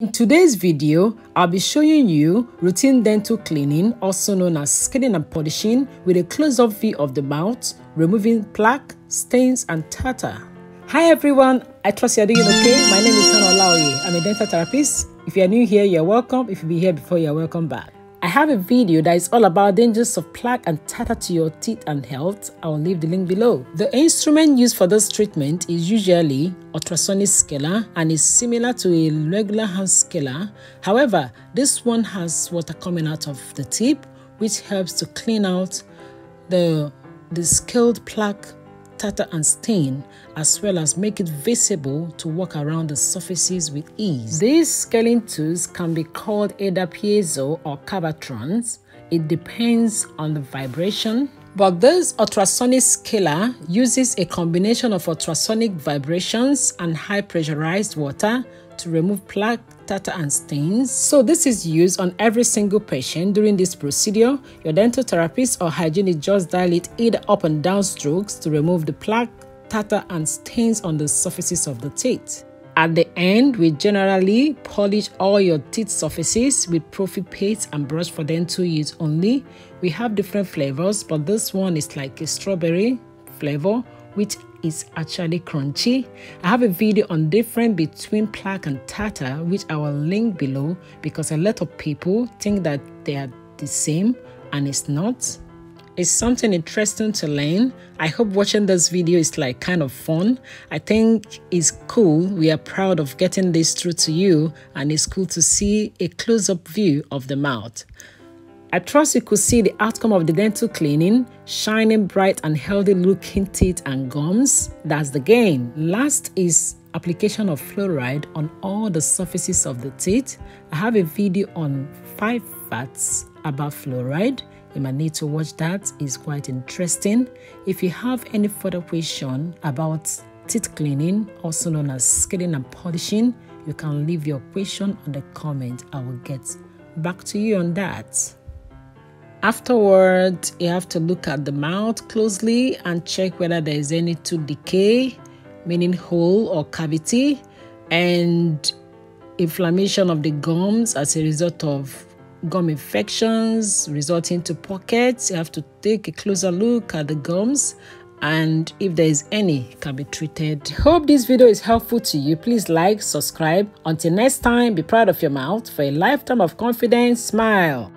In today's video, I'll be showing you routine dental cleaning, also known as scaling and polishing, with a close-up view of the mouth, removing plaque, stains, and tartar. Hi everyone, I trust you're doing okay. My name is Hannah Olaoye. I'm a dental therapist. If you're new here, you're welcome. If you've been here before, you're welcome back. I have a video that is all about dangers of plaque and tartar to your teeth and health. I'll leave the link below. The instrument used for this treatment is usually ultrasonic scaler and is similar to a regular hand scaler. However, this one has water coming out of the tip which helps to clean out the, the scaled plaque tartar and stain as well as make it visible to walk around the surfaces with ease. These scaling tools can be called either piezo or Cavitrons. It depends on the vibration. But this ultrasonic scaler uses a combination of ultrasonic vibrations and high pressurized water to remove plaque, tartar, and stains. So this is used on every single patient during this procedure. Your dental therapist or hygienist just dial it either up and down strokes to remove the plaque, tartar, and stains on the surfaces of the teeth. At the end, we generally polish all your teeth surfaces with prophy paste and brush for dental use only. We have different flavors, but this one is like a strawberry flavor, which is actually crunchy. I have a video on difference between plaque and tartar which I will link below because a lot of people think that they are the same and it's not. It's something interesting to learn. I hope watching this video is like kind of fun. I think it's cool. We are proud of getting this through to you and it's cool to see a close-up view of the mouth. I trust you could see the outcome of the dental cleaning, shining bright and healthy looking teeth and gums. That's the game. Last is application of fluoride on all the surfaces of the teeth. I have a video on 5 facts about fluoride. You might need to watch that. It's quite interesting. If you have any further question about teeth cleaning, also known as scaling and polishing, you can leave your question on the comment. I will get back to you on that. Afterward, you have to look at the mouth closely and check whether there is any tooth decay, meaning hole or cavity, and inflammation of the gums as a result of gum infections resulting to pockets. You have to take a closer look at the gums and if there is any can be treated. Hope this video is helpful to you. Please like, subscribe. Until next time, be proud of your mouth for a lifetime of confidence. Smile.